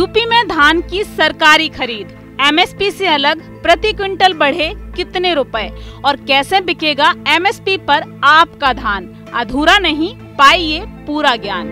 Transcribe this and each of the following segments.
UP में धान की सरकारी खरीद। एमएसपी से अलग, प्रति क्विंटल बढ़े कितने रुपए? और कैसे बिकेगा एमएसपी पर आपका धान? अधूरा नहीं, पाइए पूरा ज्ञान।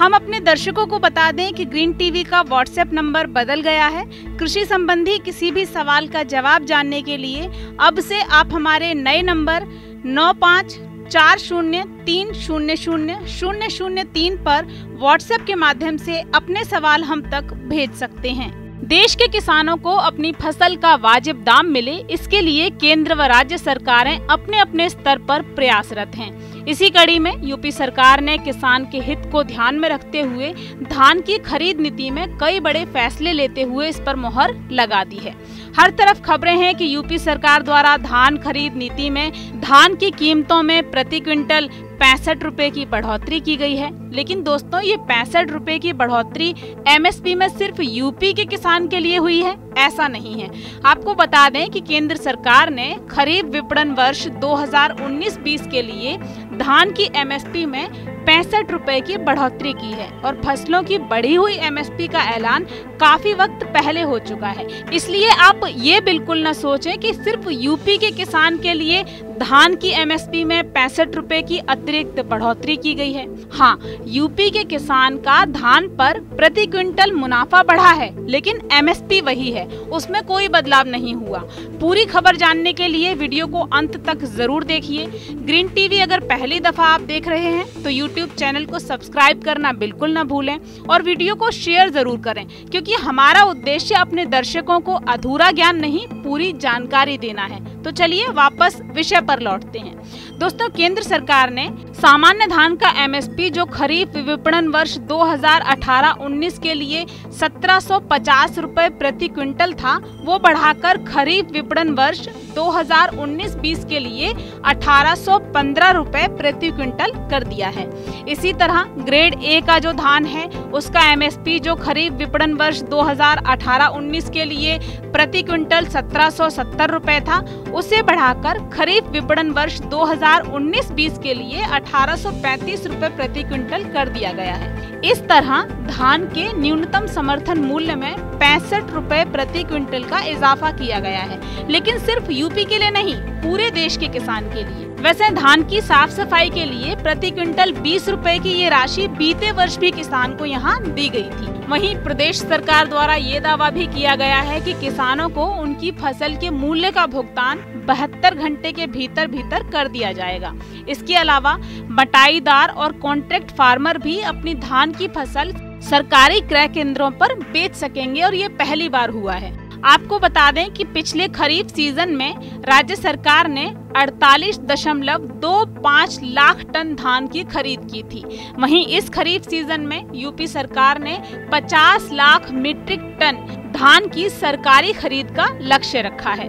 हम अपने दर्शकों को बता दें कि ग्रीन टीवी का व्हाट्सएप नंबर बदल गया है। कृषि संबंधी किसी भी सवाल का जवाब जानने के लिए अब से आप हमारे नए नंबर नौ पाँच चार शून्य तीन शून्य शून्य शून्य शून्य तीन पर व्हाट्सएप के माध्यम से अपने सवाल हम तक भेज सकते हैं। देश के किसानों को अपनी फ़सल का वाजिब दाम मिले, इसके लिए केंद्र व राज्य सरकारें अपने अपने स्तर पर प्रयासरत हैं। इसी कड़ी में यूपी सरकार ने किसान के हित को ध्यान में रखते हुए धान की खरीद नीति में कई बड़े फैसले लेते हुए इस पर मोहर लगा दी है। हर तरफ़ खबरें हैं कि यूपी सरकार द्वारा धान खरीद नीति में धान की कीमतों में प्रति क्विंटल पैंसठ रुपए की बढ़ोतरी की गई है। लेकिन दोस्तों, ये पैंसठ रुपए की बढ़ोतरी एमएसपी में सिर्फ़ यूपी के किसान के लिए हुई है। ऐसा नहीं है। आपको बता दें कि केंद्र सरकार ने खरीफ विपणन वर्ष 2019-20 के लिए धान की एमएसपी में पैंसठ रुपए की बढ़ोतरी की है और फ़सलों की बढ़ी हुई एमएसपी का ऐलान काफ़ी वक्त पहले हो चुका है। इसलिए आप ये बिल्कुल न सोचें कि सिर्फ़ यूपी के किसान के लिए धान की एमएसपी में पैंसठ रुपए की अतिरिक्त बढ़ोतरी की गई है। हाँ यूपी के किसान का धान पर प्रति क्विंटल मुनाफा बढ़ा है, लेकिन एमएसपी वही है, उसमें कोई बदलाव नहीं हुआ। पूरी खबर जानने के लिए वीडियो को अंत तक ज़रूर देखिए। ग्रीन टीवी अगर पहली दफ़ा आप देख रहे हैं तो यूट्यूब चैनल को सब्सक्राइब करना बिल्कुल न भूलें और वीडियो को शेयर ज़रूर करें, क्योंकि हमारा उद्देश्य अपने दर्शकों को अधूरा ज्ञान नहीं, पूरी जानकारी देना है। तो चलिए वापस विषय पर लौटते हैं। दोस्तों, केंद्र सरकार ने सामान्य धान का एमएसपी जो खरीफ विपणन वर्ष 2018-19 के लिए सत्रह सौ प्रति क्विंटल था, वो बढ़ाकर खरीफ विपणन वर्ष 2019-20 के लिए अठारह सौ प्रति क्विंटल कर दिया है। इसी तरह ग्रेड ए का जो धान है, उसका एमएसपी जो खरीफ विपणन वर्ष 2018-19 के लिए प्रति क्विंटल सत्रह सौ रुपए था, उसे बढ़ाकर खरीफ विपणन वर्ष 2019-20 के लिए अठारह सौ प्रति क्विंटल कर दिया गया है। इस तरह धान के न्यूनतम समर्थन मूल्य में पैंसठ रूपए प्रति क्विंटल का इजाफा किया गया है, लेकिन सिर्फ़ यूपी के लिए नहीं, पूरे देश के किसान के लिए। वैसे धान की साफ़ सफ़ाई के लिए प्रति क्विंटल बीस रूपए की ये राशि बीते वर्ष भी किसान को यहाँ दी गई थी। वहीं प्रदेश सरकार द्वारा ये दावा भी किया गया है कि किसानों को उनकी फ़सल के मूल्य का भुगतान बहत्तर घंटे के भीतर भीतर कर दिया जाएगा। इसके अलावा बटाईदार और कॉन्ट्रैक्ट फार्मर भी अपनी धान की फ़सल सरकारी क्रय केंद्रों पर बेच सकेंगे और ये पहली बार हुआ है। आपको बता दें कि पिछले खरीफ सीज़न में राज्य सरकार ने अड़तालीस दशमलव दो पाँच लाख टन धान की खरीद की थी। वहीं इस खरीफ सीज़न में यूपी सरकार ने 50 लाख मीट्रिक टन धान की सरकारी खरीद का लक्ष्य रखा है।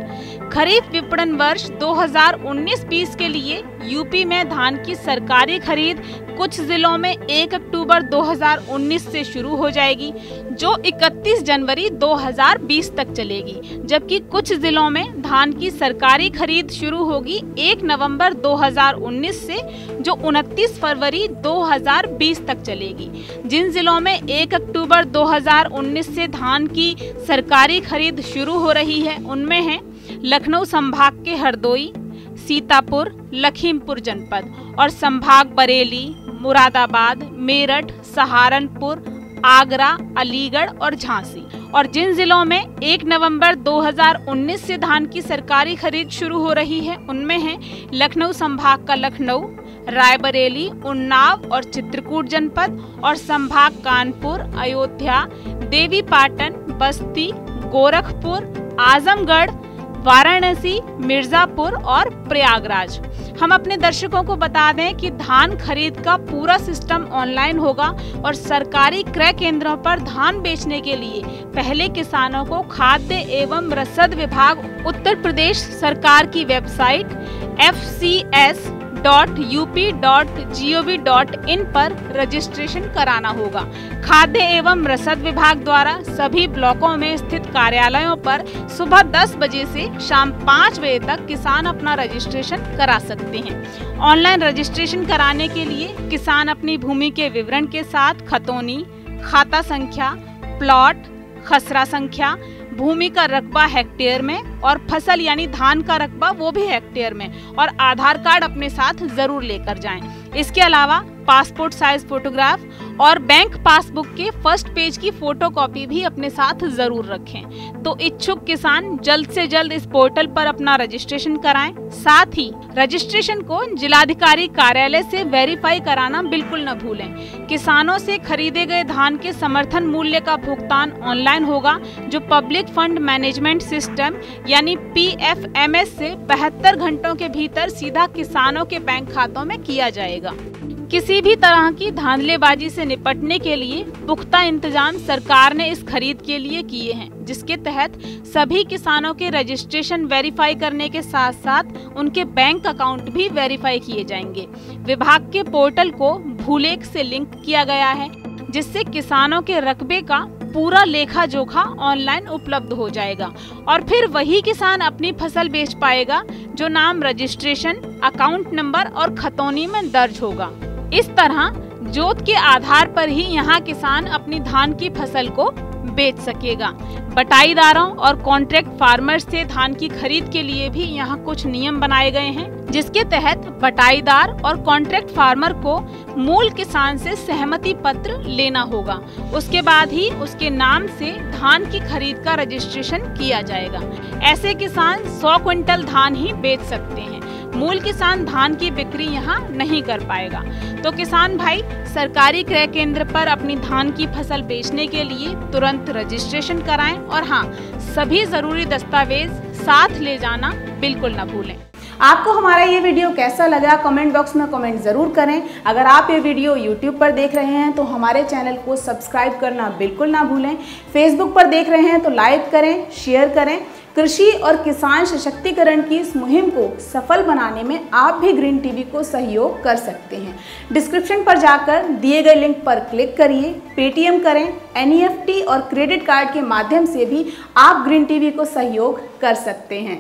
खरीफ विपणन वर्ष 2019-20 के लिए यूपी में धान की सरकारी खरीद कुछ जिलों में 1 अक्टूबर 2019 से शुरू हो जाएगी, जो 31 जनवरी 2020 तक चलेगी। जबकि कुछ जिलों में धान की सरकारी खरीद शुरू होगी 1 नवंबर 2019 से, जो 29 फरवरी 2020 तक चलेगी। जिन जिलों में 1 अक्टूबर 2019 से धान की सरकारी खरीद शुरू हो रही है। उनमें है लखनऊ संभाग के हरदोई, सीतापुर, लखीमपुर जनपद और संभाग बरेली, मुरादाबाद, मेरठ, सहारनपुर, आगरा, अलीगढ़ और झांसी। और जिन जिलों में 1 नवंबर 2019 से धान की सरकारी खरीद शुरू हो रही है, उनमें है लखनऊ संभाग का लखनऊ, रायबरेली, उन्नाव और चित्रकूट जनपद और संभाग कानपुर, अयोध्या देवी पाटन बस्ती, गोरखपुर, आजमगढ़, वाराणसी, मिर्जापुर और प्रयागराज। हम अपने दर्शकों को बता दें कि धान खरीद का पूरा सिस्टम ऑनलाइन होगा और सरकारी क्रय केंद्रों पर धान बेचने के लिए पहले किसानों को खाद्य एवं रसद विभाग, उत्तर प्रदेश सरकार की website F C S dot dot G O V dot in पर रजिस्ट्रेशन कराना होगा। खाद्य एवं रसद विभाग द्वारा सभी ब्लॉकों में स्थित कार्यालयों पर सुबह 10 बजे से शाम 5 बजे तक किसान अपना रजिस्ट्रेशन करा सकते हैं। ऑनलाइन रजिस्ट्रेशन कराने के लिए किसान अपनी भूमि के विवरण के साथ खतौनी, खाता संख्या प्लॉट खसरा संख्या भूमि का रकबा हेक्टेयर में और फ़सल यानी धान का रकबा वो भी हेक्टेयर में और आधार कार्ड अपने साथ ज़रूर लेकर जाएँ। इसके अलावा पासपोर्ट साइज़ फोटोग्राफ और बैंक पासबुक के फ़र्स्ट पेज की फोटोकॉपी भी अपने साथ ज़रूर रखें। तो इच्छुक किसान, जल्द से जल्द इस पोर्टल पर अपना रजिस्ट्रेशन कराएँ। साथ ही, रजिस्ट्रेशन को जिलाधिकारी कार्यालय से वेरीफाई कराना बिल्कुल न भूलें। किसानों से खरीदे गए धान के समर्थन मूल्य का भुगतान ऑनलाइन होगा, जो पब्लिक फंड मैनेजमेंट सिस्टम यानी पी एफ़ एम से बहत्तर घंटों के भीतर सीधा किसानों के बैंक खातों में किया जाएगा। किसी भी तरह की धांधलेबाजी से निपटने के लिए पुख्ता इंतज़ाम सरकार ने इस खरीद के लिए किए हैं, जिसके तहत सभी किसानों के रजिस्ट्रेशन वेरीफाई करने के साथ साथ उनके बैंक अकाउंट भी वेरीफाई किए जाएँगे। विभाग के पोर्टल को भूलेख से लिंक किया गया है, जिससे किसानों के रकबे का पूरा लेखा जोखा ऑनलाइन उपलब्ध हो जाएगा और फिर वही किसान अपनी फ़सल बेच पाएगा, जो नाम रजिस्ट्रेशन, अकाउंट नंबर और खतौनी में दर्ज होगा। इस तरह जोत के आधार पर ही यहाँ किसान अपनी धान की फ़सल को बेच सकेगा। बटाईदारों और कॉन्ट्रैक्ट फार्मर्स से धान की खरीद के लिए भी यहाँ कुछ नियम बनाए गए हैं, जिसके तहत बटाईदार और कॉन्ट्रैक्ट फार्मर को मूल किसान से सहमति पत्र लेना होगा। उसके बाद ही उसके नाम से धान की खरीद का रजिस्ट्रेशन किया जाएगा। ऐसे किसान 100 क्विंटल धान ही बेच सकते हैं। मूल किसान धान की बिक्री यहाँ नहीं कर पाएगा। तो किसान भाई, सरकारी क्रय केंद्र पर अपनी धान की फ़सल बेचने के लिए तुरंत रजिस्ट्रेशन कराएँ और हाँ सभी ज़रूरी दस्तावेज़ साथ ले जाना बिल्कुल न भूलें। आपको हमारा ये वीडियो कैसा लगा कमेंट बॉक्स में कमेंट ज़रूर करें। अगर आप ये वीडियो यूट्यूब पर देख रहे हैं तो हमारे चैनल को सब्सक्राइब करना बिल्कुल ना भूलें। फेसबुक पर देख रहे हैं तो लाइक करें, शेयर करें। कृषि और किसान सशक्तिकरण की इस मुहिम को सफल बनाने में आप भी ग्रीन टीवी को सहयोग कर सकते हैं। डिस्क्रिप्शन पर जाकर दिए गए लिंक पर क्लिक करिए पेटीएम करें एनईएफटी और क्रेडिट कार्ड के माध्यम से भी आप ग्रीन टीवी को सहयोग कर सकते हैं।